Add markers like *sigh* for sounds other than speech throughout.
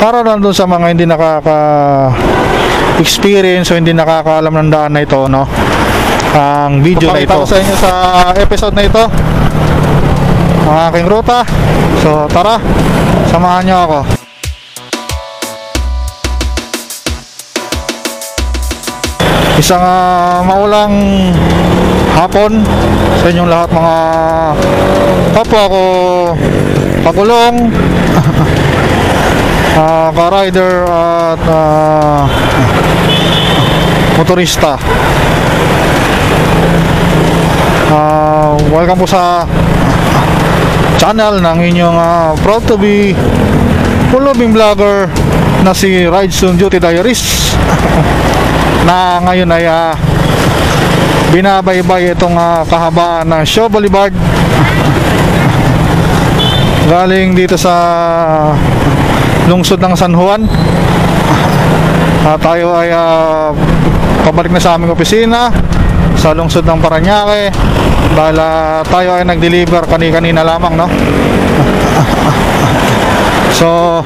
para lang doon sa mga hindi nakaka experience o hindi nakakaalam ng daan na ito no? Ang video na ito. Ko sa inyo sa episode na ito. Ang aking ruta. So tara. Samahan nyo ako. Isang ah, maulang hapon sa inyong lahat mga kapwa ko. Pagulong *laughs* ah, ka-rider at ah, motorista. Ah, welcome po sa channel ng inyong ah, proud to be following vlogger na si Ride Soon Duty Diaries *laughs* na ngayon ay ah, binabaybay itong ah, kahabaan ng Shaw Boulevard. *laughs* Galing dito sa lungsod ng San Juan. Ah, tayo ay ah, pabalik na sa aming opisina sa lungsod ng Paranaque dahil ah, tayo ay nag-deliver kani-kanina lamang no? So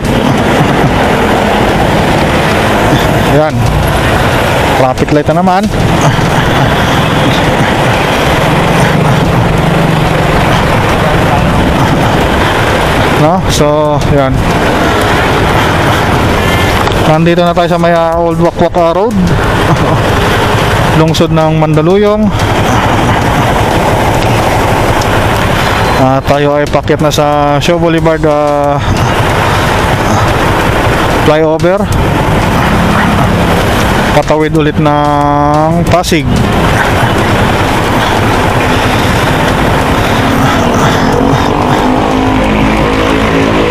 yan. Traffic light na naman. No? So yan nandito na tayo sa may ah, old Wakwak ah, road. *laughs* Lungsod ng Mandaluyong. Ah, tayo ay pakyat na sa Shaw Boulevard ah, flyover. Patawid ulit ng Pasig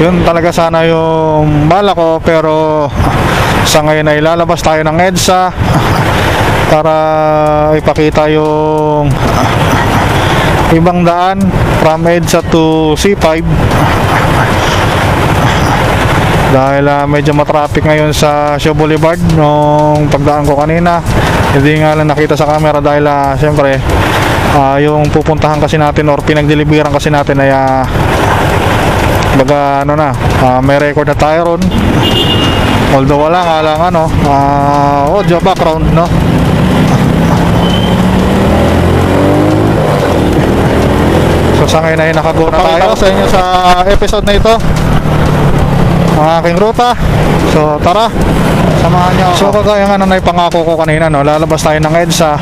yun talaga sana yung bala ko pero sa ngayon ay lalabas tayo ng EDSA para ipakita yung ibang daan from EDSA to C5 dahil ah, medyo matraffic ngayon sa Shaw Boulevard nung pagdaan ko kanina. Hindi nga lang nakita sa camera dahil ah, syempre ah, yung pupuntahan kasi natin or pinagdeliveran kasi natin ay ah, baga ano na ah, may record na tayo ron. Although wala nga lang ano ah, audio background no? So sa ngayon ay nakago na tayo sa inyo sa episode na ito. Ang aking ruta. So tara. Samahan nyo so kagaya nga na naipangako ko kanina no lalabas tayo ng EDSA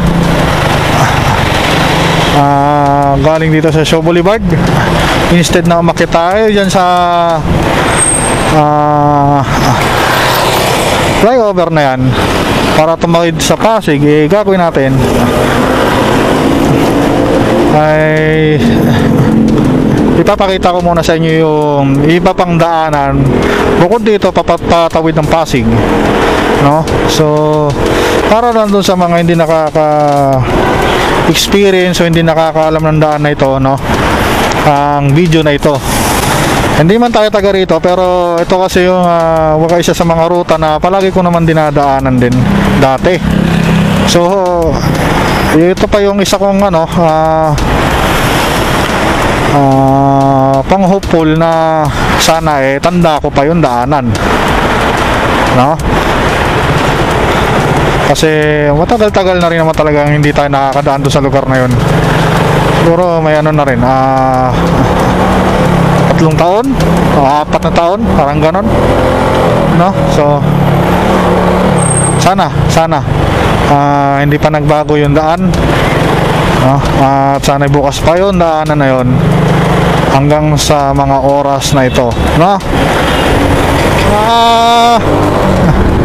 Ah, galing dito sa Shaw Boulevard. Instead na umakit tayo dyan sa ah, flyover na yan. Para tumawid sa Pasig eh gagawin natin. Ay ipapakita ko muna sa inyo yung iba pang daanan. Bukod dito papatawid ng Pasig. No? So para lang dun sa mga hindi nakaka experience o hindi nakakaalam ng daan na ito no? Ang video na ito. Hindi man tayo taga rito pero ito kasi yung uh, waka isa sa mga ruta na palagi ko naman dinadaanan din dati. So ito pa yung isa kong ano ah ah, pang hopeful na sana eh tanda ko pa yung daanan no kasi matagal-tagal na rin naman talagang hindi tayo nakakadaan doon sa lugar na yun. Siguro may ano na rin ah tatlong taon o apat na taon parang ganon. No? So sana sana ah, hindi pa nagbago yung daan. No? at sana bukas pa yung daanan na yun hanggang sa mga oras na ito. No? Ah *laughs*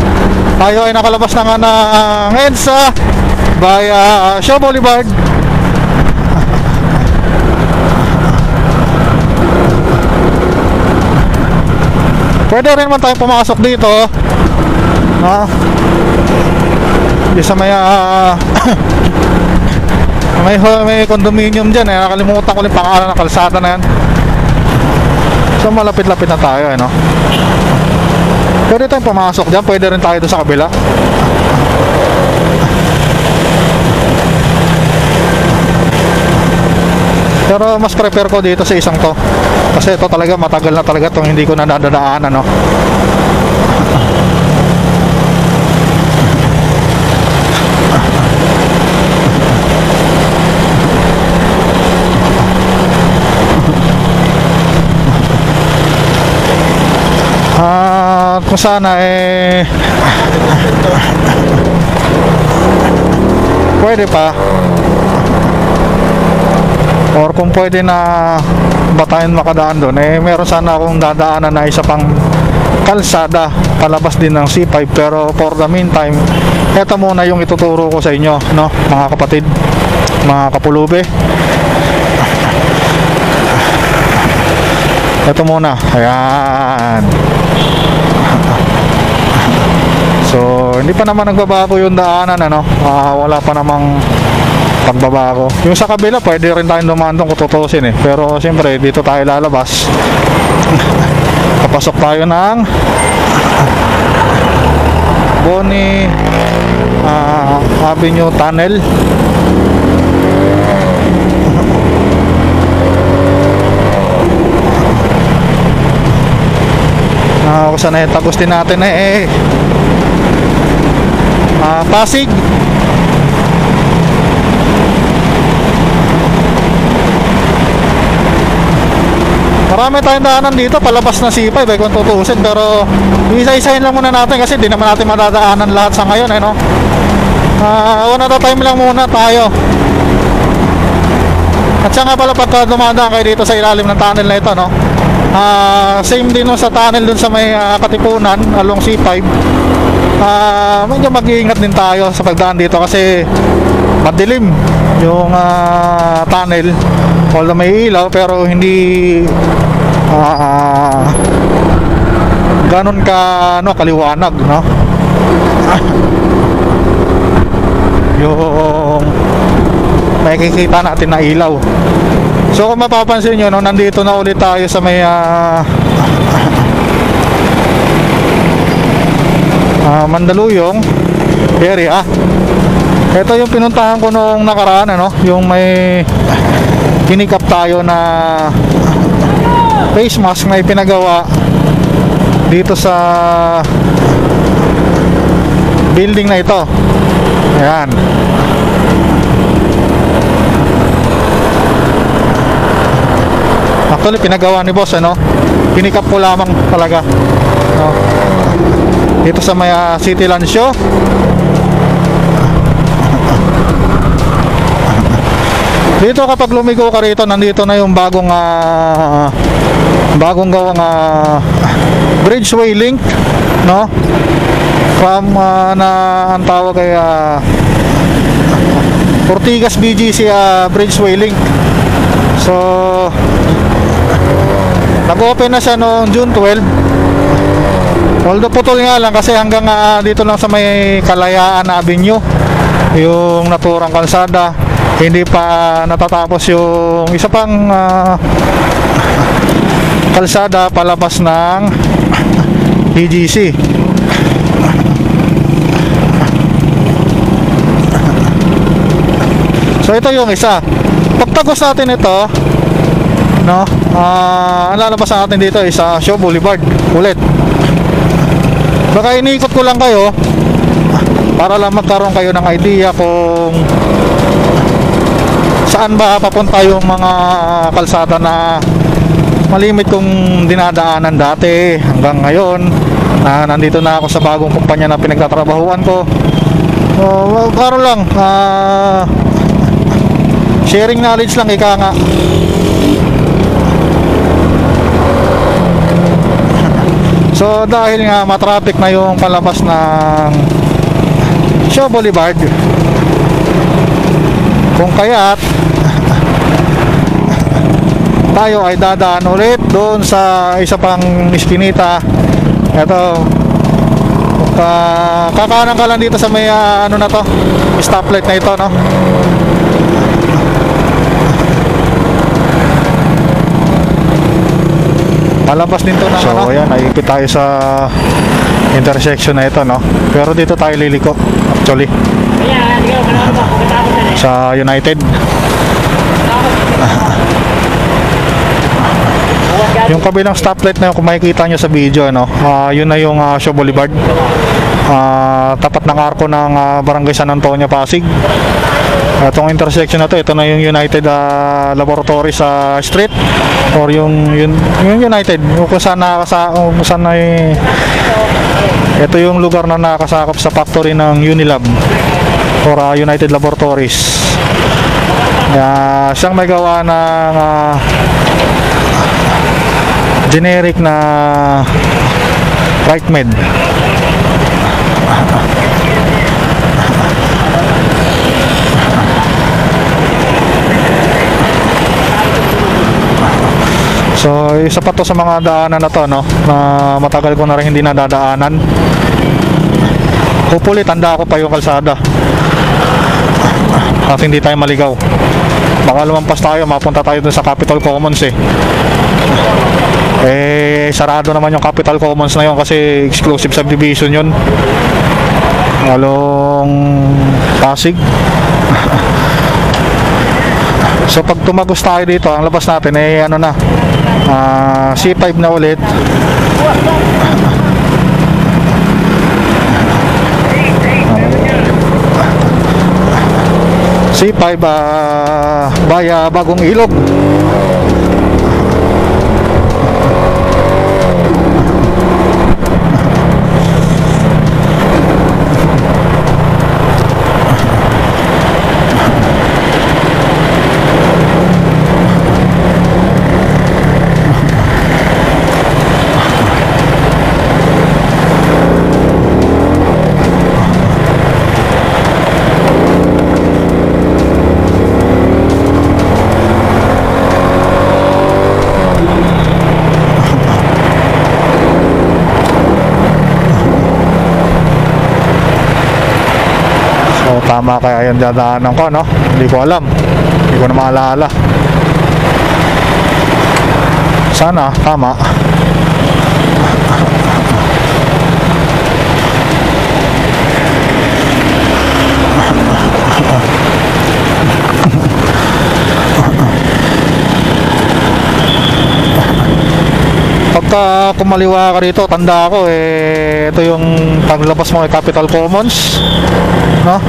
tayo ay nakalabas na nga ng EDSA by uh, Shaw Boulevard. *laughs* Pwede rin naman tayo pumasok dito no sa may ah, *coughs* may, may condominium dyan eh. Nakalimutan ko yung pangalan ng kalsada na yan. So malapit-lapit na tayo eh no Pwede tayong pumasok dyan, pwede rin tayo sa kabila. Pero mas prepare ko dito sa isang to. Kasi ito talaga matagal na talaga itong hindi ko na nadadaanan, no. Ah, kung sana eh pwede pa. Or kung pwede na ba tayo makadaan doon eh meron sana akong dadaanan na isa pang kalsada palabas din ng C5 pero for the meantime eto muna yung ituturo ko sa inyo no mga kapatid mga kapulube eto muna ayan So, hindi pa naman nagbabago yung daanan, ano? Ah, wala pa namang pagbabago. Yung sa kabila, pwede rin tayong dumaan doon kung tutusin eh. Pero, siyempre, dito tayo lalabas. *laughs* Papasok tayo ng Boni ah, Avenue Tunnel. Ah, kung saan na yung tagos din natin eh, eh Ah, Pasig. Marami tayong daanan dito, palabas na C5 eh, kung tutusin. Pero isa-isahin lang muna natin kasi di naman natin madadaanan lahat sa ngayon eh, no? Ah, one at time lang muna tayo. At nga pala pagka dumadaan kayo dito sa ilalim ng tunnel na ito, no? Ah, same din no sa tunnel dun sa may ah, Katipunan along C5 ah medyo mag-iingat din tayo sa pagdaan dito kasi madilim yung ah, tunnel. Although may ilaw pero hindi ah, ah, ganun ka ano kaliwanag no? *laughs* Yung makikita natin na ilaw so kung mapapansin nyo no, nandito na ulit tayo sa may ah, ah, Mandaluyong area. Ito yung pinuntahan ko noong nakaraan ano, yung may kinikap tayo na face mask na ipinagawa dito sa building na ito. Ayan. Actually, pinagawa ni boss, ano? Pinikap ko lamang talaga. No? dito sa may ah, City Land Show dito kapag lumigo ka rito nandito na yung bagong ah, bagong gawang ah, bridgeway link no from ah, na ang tawag ay ah, Ortigas BGC ah, bridgeway link so nag-open na siya noong June 12 Although putol nga lang kasi hanggang ah, dito lang sa may Kalayaan Avenue yung naturang kalsada hindi pa natatapos yung isa pang ah, kalsada palabas ng PGC so ito yung isa. Pagtagos natin ito no ah ang lalabas natin dito is sa Show Boulevard ulit? Baka iniikot ko lang kayo para lang magkaroon kayo ng idea kung saan ba papunta yung mga kalsada na malimit kong dinadaanan dati hanggang ngayon. Na nandito na ako sa bagong kumpanya na pinagtatrabahuan ko. Well, karoon lang ah, sharing knowledge lang ika nga So dahil nga matraffic na yung palabas ng Shaw Boulevard Kung kaya't tayo ay dadaan ulit doon sa isa pang iskinita. Ito uh, Kakanan ka lang dito sa may uh, ano na to Stoplight na ito no Palabas din to ng so, ano. ayan, naipit tayo sa intersection na ito, no? Pero dito tayo liliko, actually. Sa United. *laughs* yung kabilang stoplight na yun, kung makikita nyo sa video, no? Uh, yun na yung uh, Shaw Boulevard. Uh, tapat ng arko ng uh, Barangay San Antonio, Pasig. Itong intersection na to, ito na yung United ah, Laboratory sa street or yung yun, yung United, yung kung saan nakasa, kung saan ay ito yung lugar na nakasakop sa factory ng Unilab or ah, United Laboratories. Yeah, siyang may gawa ng ah, generic na right med. So, isa pa to sa mga daanan na to, no? Na matagal ko na rin hindi nadadaanan. Hopefully, tanda ako pa yung kalsada. At hindi tayo maligaw. Baka lumampas tayo, mapunta tayo dun sa Capitol Commons eh. Eh, sarado naman yung Capital Commons na yun kasi exclusive subdivision yun. Walong Pasig. *laughs* so pag tumagos tayo dito, ang labas natin eh ano na, ah, C5 na ulit. C5 ah, via Bagong Ilog. Tama kaya yung dadaanan ko no? Hindi ko alam. Hindi ko na maalala. Sana tama. Pagka kumaliwa ka rito, tanda ako eh ito yung paglabas mo kay Capital Commons, no? *laughs*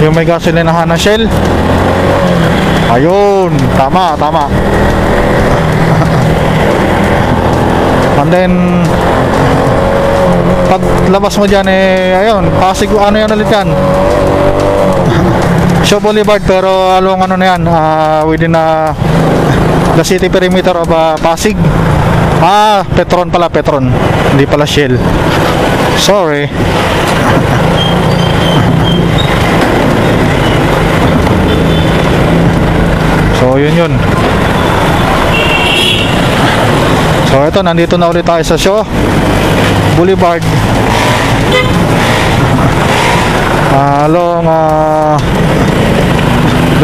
yung may gasolinahan na Shell. Ayun, tama, tama. *laughs* And then paglabas mo diyan eh ayun, Pasig ano yan ulit yan? *laughs* Shaw Boulevard pero along ano na yan, ah, within na the city perimeter of ah, Pasig. Ah, Petron pala, Petron. Hindi pala Shell. Sorry. So, yun yun. So, ito, nandito na ulit tayo sa show. Boulevard. Along ah,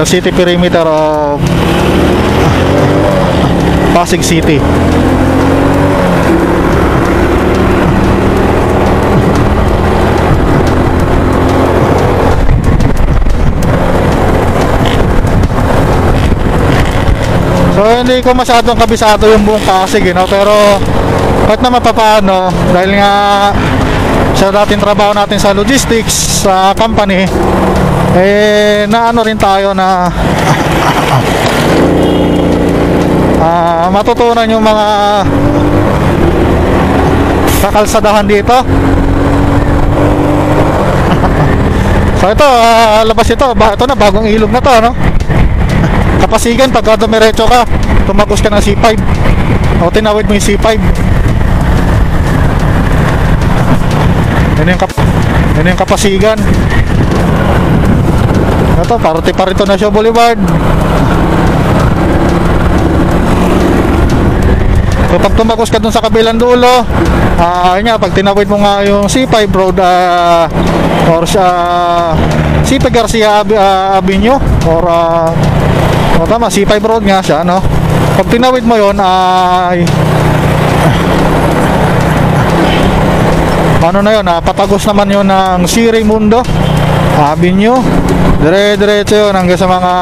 the city perimeter of Pasig City. So hindi ko masyadong kabisado yung buong Pasig, you know? pero kahit na mapapaano, dahil nga sa dating trabaho natin sa logistics sa company, eh naano rin tayo na *laughs* ah, matutunan yung mga kakalsadahan dito. *laughs* so ito, ah, labas ito, ba, ito na bagong ilog na to, no? Kapasigan, pagka dumiretso ka, tumagos ka ng C5. O tinawid mo yung C5. Yan yung, kap yan yung kapasigan. Ito, parati pa rito na siya Boulevard. So pag tumagos ka dun sa kabilang dulo, ah yun nga, pag tinawid mo nga yung C5 road ah, or sa C5 Garcia ah, Avenue or ah, o tama, C5 road nga siya, no? Pag tinawid mo yon ay ano na yun, ah, patagos naman yun ng C. Raimundo Avenue. Dire-diretso yun hanggang sa mga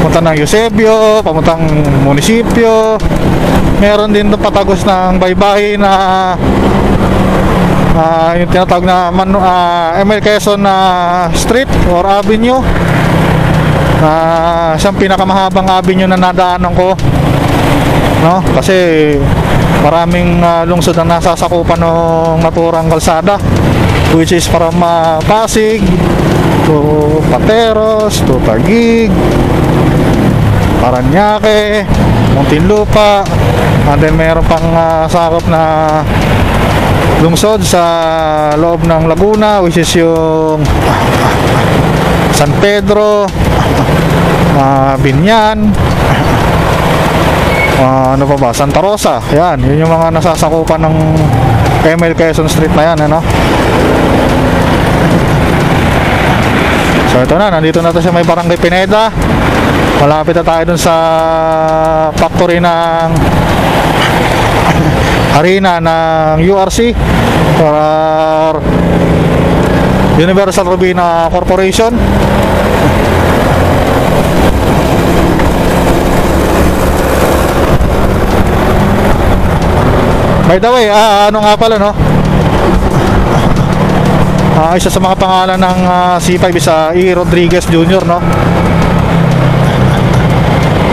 punta ng Eusebio, pamuntang munisipyo. Meron din doon patagos ng baybay na Ah, yung tinatawag na Manu, ah, ML Quezon na street or avenue. Ah, siyang pinakamahabang avenue na nadaanan ko. No? Kasi maraming ah, lungsod ang nasasakupan ng naturang kalsada which is from ah, Pasig to Pateros to Taguig Paranaque Muntinlupa and then meron pang ah, sakop na lungsod sa loob ng Laguna which is yung San Pedro uh, Binyan. Ah, ano pa ba? Santa Rosa. Yan yun yung mga nasasakupan ng ML Quezon Street na yan ano? So ito na nandito na tayo sa may Barangay Pineda. Malapit na tayo dun sa factory ng arena ng URC or Universal Robina Corporation By the way, ah, ano nga pala no? Ah, isa sa mga pangalan ng ah, C5 is ah, E. Rodriguez Jr. no?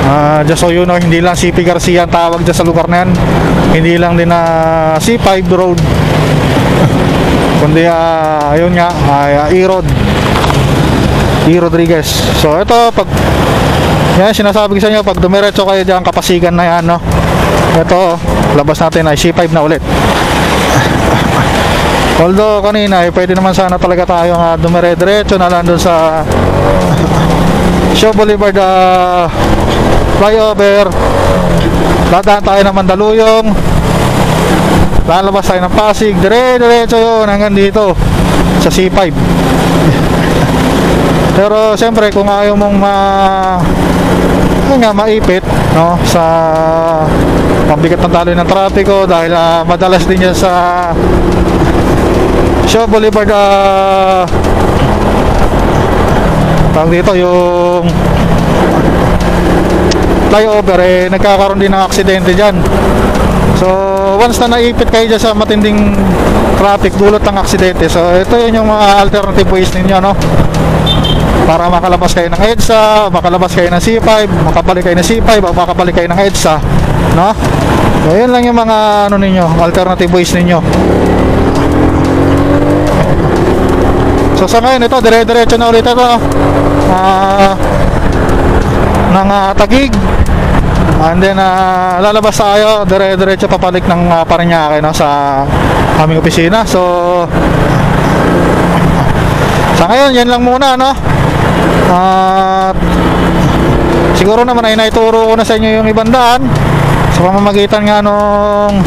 Ah, just so you know, hindi lang CP Garcia ang tawag dyan sa lugar na yan. Hindi lang din na C5 Road. *laughs* Kundi ah, ayun nga, ah, E-Rod. E. Rodriguez. So ito, pag yan, sinasabi ko sa inyo, pag dumiretso kayo dyan, kapasigan na yan, no? Ito, labas natin ay C5 na ulit. Although kanina, eh, pwede naman sana talaga tayo nga dumire-diretso na lang doon sa Show Boulevard ah, flyover. Dadaan tayo ng Mandaluyong. Lalabas tayo ng Pasig. Dire-diretso yun hanggang dito sa C5. Pero siyempre kung ayaw mong ma nga maipit no sa mabigat ng talo ng trapiko dahil ah, madalas din yan sa Shaw Boulevard ah tawag dito yung flyover eh nagkakaroon din ng aksidente dyan. So once na naipit kayo dyan sa matinding traffic dulot ng aksidente. So ito yun yung mga alternative ways ninyo no para makalabas kayo ng EDSA, makalabas kayo ng C5, makabalik kayo ng C5, o makabalik kayo ng EDSA, no? So, yun lang yung mga ano ninyo, alternative ways ninyo. So sa ngayon ito, dire-diretso na ulit ito. Ah ng ah, Tagig. And then ah, lalabas tayo, dire-diretso papalik ng uh, Paranaque no sa aming opisina. So sa ngayon, yan lang muna no. At siguro naman ay naituro ko na sa inyo yung ibang daan sa pamamagitan nga nung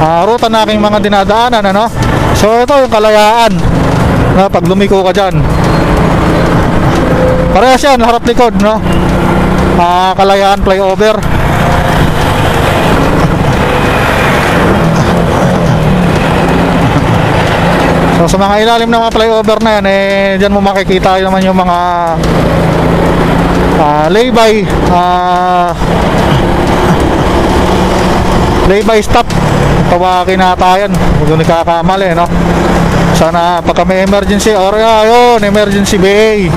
ah, ruta na aking mga dinadaanan ano. So ito yung kalayaan na pag lumiko ka dyan. Parehas yan, harap likod no. Ah, kalayaan flyover. So sa mga ilalim ng mga flyover na yan eh diyan mo makikita naman yung mga ah, lay-by ah, lay-by stop. Tawagin nata yan. Huwag doon nakakamali no? Sana pagka may emergency or ayun emergency bay.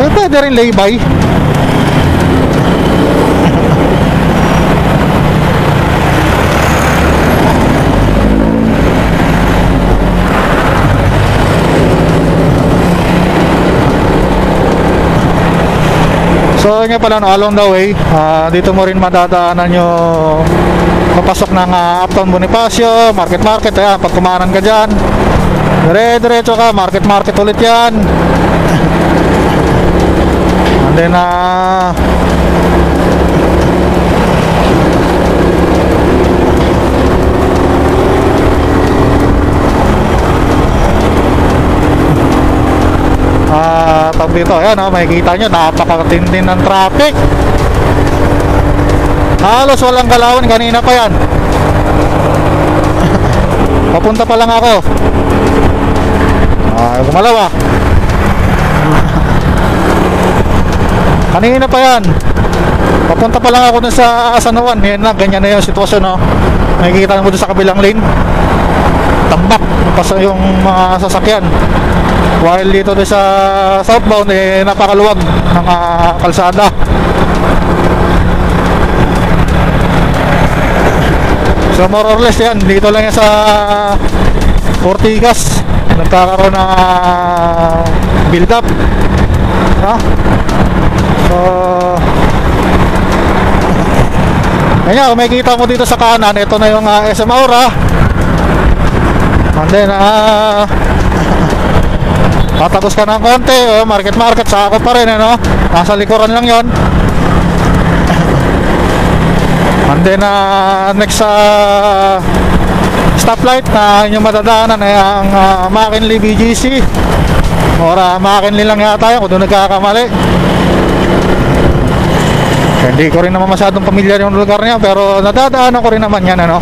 Eh, pwede rin lay-by So nga pala no, along the way, ah, dito mo rin madadaanan yung papasok ng ah, Uptown Bonifacio, Market Market, ayan, pag kumanan ka dyan, dire-diretso ka, Market Market ulit yan. And then, ah, Ah, tawag dito, ayan oh, makikita nyo, napakatindi ng traffic. Halos walang galawan, kanina pa yan. *laughs* Papunta pa lang ako. Ah, gumalaw ah. *laughs* Kanina pa yan. Papunta pa lang ako dun sa Asanawan. Yan na, ganyan na yung sitwasyon, no? Nakikita mo doon sa kabilang lane. Tambak, pasa yung mga sasakyan. While dito sa southbound, eh, napakaluwag ng ah, kalsada. So more or less yan, dito lang yan sa Ortigas. Nagkakaroon ng ah, build up. Ha? So Ayan, kung makikita mo dito sa kanan, ito na yung ah, SM Aura. And then, ah, patagos ka ng konti, oh, market market, sako pa rin, ano? Nasa likuran lang yon. And then, ah, next sa stoplight na inyong madadaanan ay ang uh, McKinley BGC. Or uh, McKinley lang yata yun, kung doon nagkakamali. Hindi ko rin naman masyadong pamilyar yung lugar niya pero nadadaanan ko rin naman yan ano.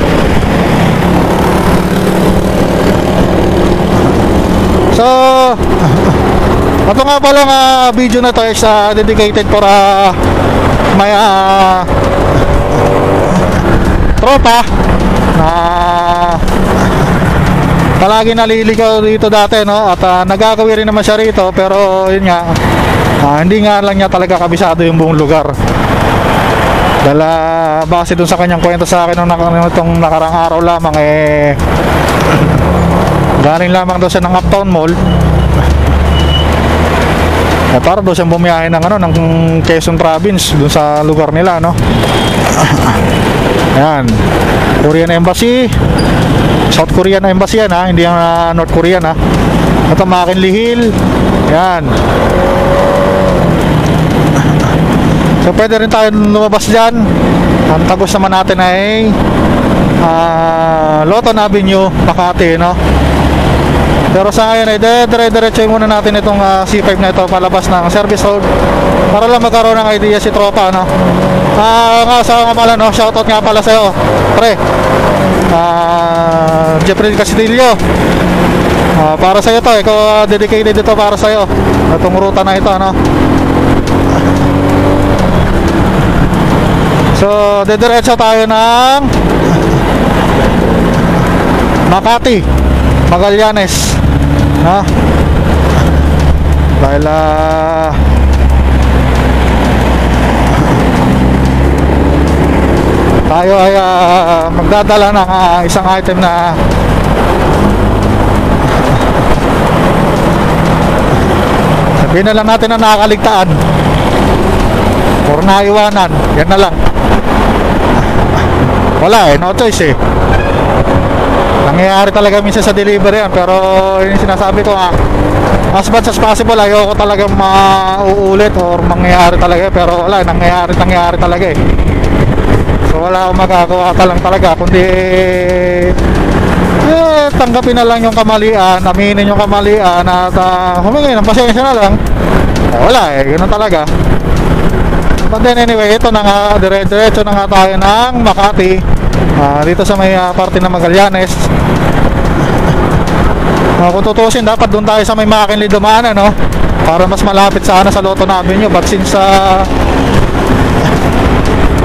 So Ito nga pala nga video na to is uh, dedicated for uh, may uh, tropa na palagi naliligaw dito dati no? At uh, nagagawin rin naman siya rito pero yun nga uh, hindi nga lang niya talaga kabisado yung buong lugar. Dala base dun sa kanyang kwento sa akin nung nak- itong nakarang araw lamang eh galing lamang daw siya ng Uptown Mall. Eh, para daw siyang bumiyahe ng ano ng Quezon Province dun sa lugar nila no? Ayan. Korean Embassy. South Korean Embassy yan ha? Hindi yung ah, North Korean ha? Ito McKinley Hill Ayan. So pwede rin tayo lumabas dyan. Ang tagos naman natin ay uh, Loton Avenue, Makati no? Pero sa ngayon ay dire-diretso muna natin itong ah, C5 na ito palabas ng service road para lang magkaroon ng idea si tropa no. Ah, nga sa nga pala no, shoutout nga pala sa iyo. Pre. Ah, Jeffrey Castillo. Ah, para sa iyo to, ikaw ah, dedicated ito para sa iyo. Itong ruta na ito ano. So, dediretso tayo ng Makati, Magallanes. Ha? Dahil ah, tayo ay ah, magdadala ng ah, isang item na sabihin na lang natin na nakakaligtaan. Or naiwanan. Yan na lang. Wala eh no choice eh nangyayari talaga minsan sa delivery yan pero yun sinasabi ko nga as much as possible ayoko talaga mauulit or mangyayari talaga pero wala nangyayari nangyayari talaga eh. So wala akong magagawa ka lang talaga kundi eh tanggapin na lang yung kamalian aminin yung kamalian at uh, humingi ng pasensya na lang. Wala eh ganun talaga. But then anyway, ito na nga, dire-diretso na nga tayo ng Makati Ah, Dito sa may ah, parte ng Magallanes. Ah, Kung tutusin, dapat doon tayo sa may Makinli dumaan ano? Para mas malapit sana sa Lotto Avenue. But since ah,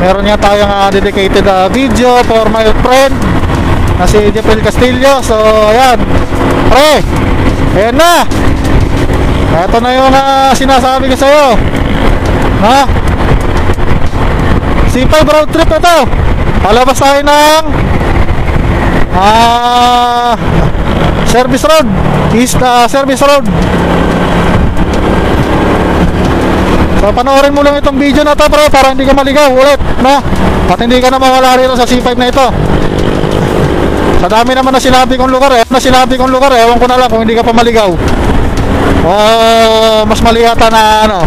meron nga tayong ah, dedicated ah, video for my friend na si Jeffrey Castillo. So ayan. Pre ayan na. Ito na yung ah, sinasabi ko sa'yo. Ha? C5 road trip na to palabas tayo ng ah service road. East ah, service road. So panoorin mo lang itong video na to bro para hindi ka maligaw ulit no? At hindi ka na mawala rito sa C5 na ito. Sa dami naman na sinabi kong lugar eh Na sinabi kong lugar eh Ewan ko na lang kung hindi ka pa maligaw. O mas mali yata na ano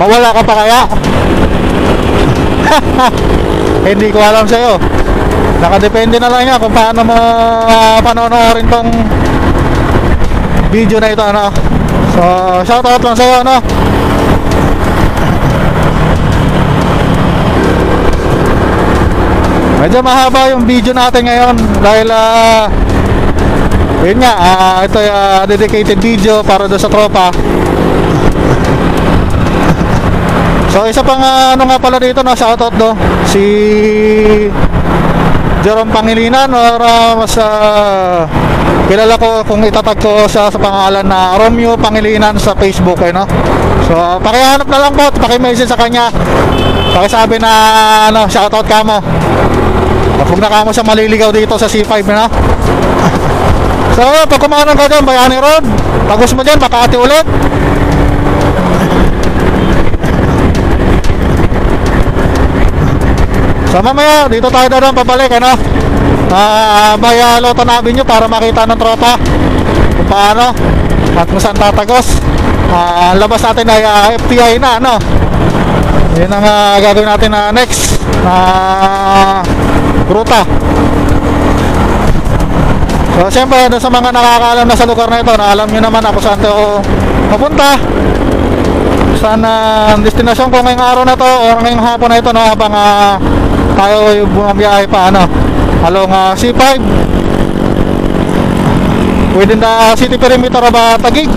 Mawala ka pa kaya *laughs* Hindi ko alam sa'yo. Nakadepende na lang yan kung paano mo uh, panonoorin tong video na ito ano. So shoutout lang sa'yo ano. *laughs* Medyo mahaba yung video natin ngayon dahil ah yun nga, ah, ito ay ah, dedicated video para doon sa tropa. *laughs* So isa pang ah, ano nga pala dito na shoutout do si Jerome Pangilinan or ah, mas ah, kilala ko kung itatag ko siya sa pangalan na Romeo Pangilinan sa Facebook eh, no? So, pakihanap na lang po, at paki-message sa kanya. Pakisabi na ano, shoutout ka mo. Huwag na ka mo siya maliligaw dito sa C5, no? *laughs* So, pag kumanan ka dyan, Bayani Road, pag gusto mo dyan, Makati ulit. So, mamaya, dito tayo na doon pabalik, ano? Ah, may uh, Lotan Avenue para makita ng tropa kung paano at kung saan tatagos. Ah, ang labas natin ay ah, FTI na, ano? Yun ang ah, gagawin natin na next na ruta. So, siyempre, doon sa mga nakakaalam na sa lugar na ito, na alam nyo naman ako saan ito papunta. Saan ang destinasyon ko ngayong araw na to o ngayong hapon na ito, no, habang ah, tayo yung bumabiyahe pa, ano, along ah, C5 within the city perimeter of ah, Taguig.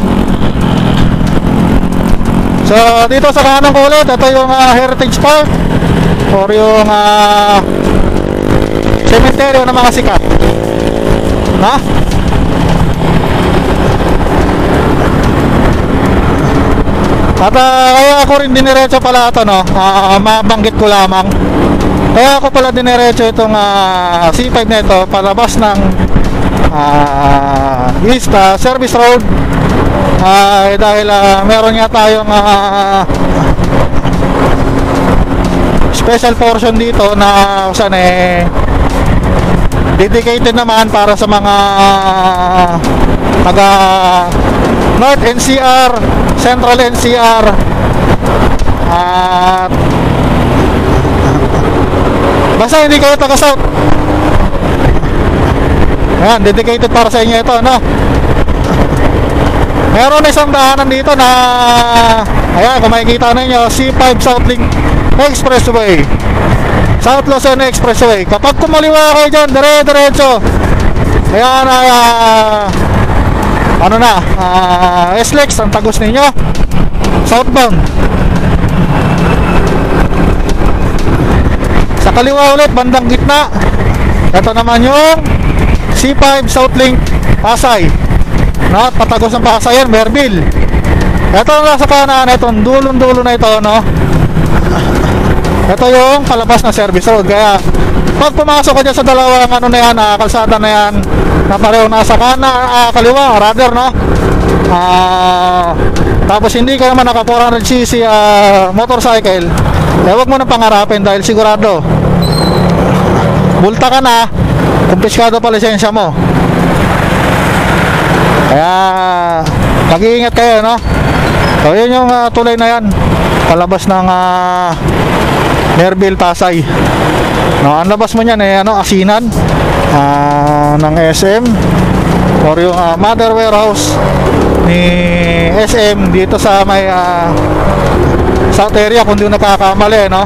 So, dito sa kanan ko ulit, ito yung ah, Heritage Park or yung ah, cemetery ng mga sikat. Ha? At ah, kaya ako rin diniretso pala ito, no? Ah, mabanggit ko lamang. Kaya ako pala diniretso itong ah, C5 na ito palabas ng ah, East ah, Service Road. Ay dahil ah, meron nga tayong ah, special portion dito na saan eh dedicated naman para sa mga taga North NCR, Central NCR at basta hindi kayo taga South Ayan, dedicated para sa inyo ito, no? Meron isang daanan dito na Ayan, kung makikita ninyo C5 Southlink Expressway. South Luzon Expressway. Kapag kumaliwa kayo dyan, dire-diretso. Ayan, uh, ano na uh, SLEX ang tagos ninyo. Southbound Sa kaliwa ulit, bandang gitna Ito naman yung C5 Southlink Pasay no? Patagos ng Pasay yan, Merville Ito nasa kanan, itong dulong-dulo na ito no? Ito yung palabas na service road Kaya pag pumasok ka dyan sa dalawang ano na yan, ah, kalsada na yan Na pareho nasa kanan, ah, kaliwa, rather no? Ah, tapos hindi ka naman naka 400cc ah, motorcycle eh huwag mo na pangarapin dahil sigurado multa ka na. Kumpiskado pa lisensya mo. Kaya mag-iingat kayo no? So yun yung ah, tulay na yan. Palabas ng uh, Merville Pasay. No, ang labas mo niyan eh ano, asinan ah, ng SM or yung ah, mother warehouse ni SM dito sa may ah, South area kung di ko nakakamali no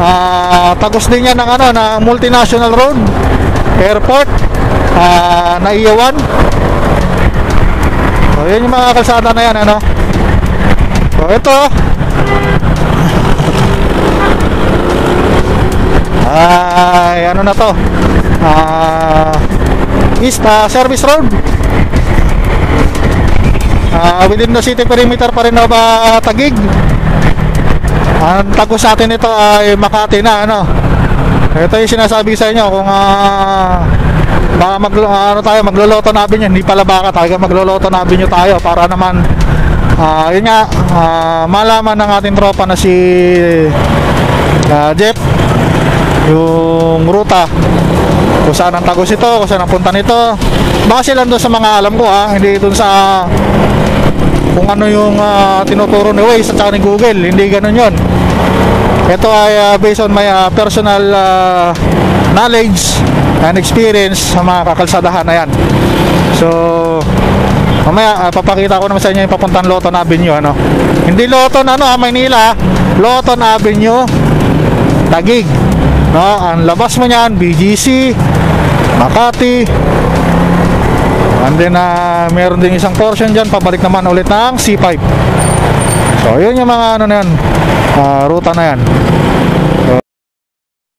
Ah, tagos din yan ng ano na multinational road airport ah, na iyawan so yun yung mga kalsada na yan ano. So ito. Ay ano na to? Ah East ah, Service Road. Ah, within the city perimeter pa rin na ba Tagig ang tagos natin ito ay Makati na ano? Ito yung sinasabi sa inyo kung ah baka mag, ano tayo magloloto namin yun hindi pala baka tayo magloloto namin yun tayo para naman yun nga ah, malaman ng ating tropa na si ah, Jeff yung ruta. Kung saan ang tagos ito kung saan ang punta nito. Baka sila doon sa mga alam ko ha hindi doon sa kung ano yung ah, tinuturo ni Waze at saka ni Google. Hindi ganun yon ito ay ah, based on my ah, personal ah, knowledge and experience sa mga kakalsadahan. Na yan so mamaya ah, papakita ko naman sa inyo yung papuntang Loton Avenue ano. Hindi Loton ano ah, Maynila. Loton Avenue Tagig no ang labas mo niyan BGC Makati and then ah, meron din isang portion dyan. Pabalik naman ulit ng C5 so yun yung mga ano na yan ah, ruta na yan